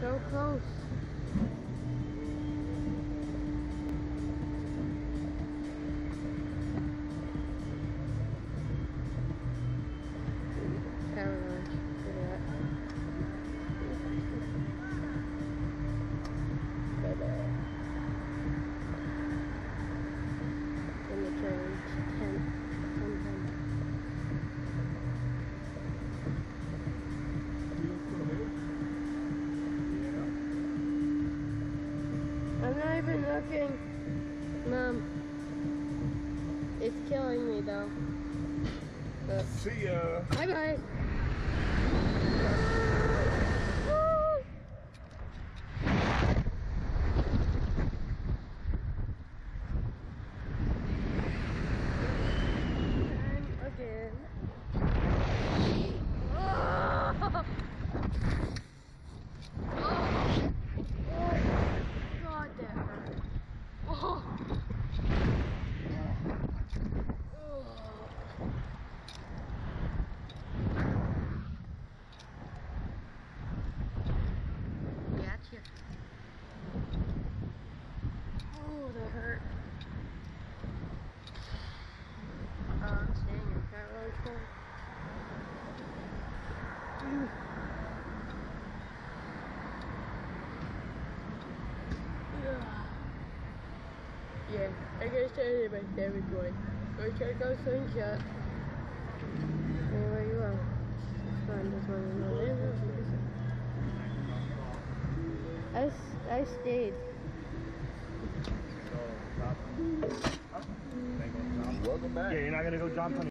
So close. Even looking. Mom. It's killing me though. But See ya. bye bye. 好 Yeah, I guess that is my favorite one. Go check out Slingshot. Anywhere you are. It's fun. Just want to know this. I, s- I stayed. Welcome back. Yeah, you're not gonna go jump on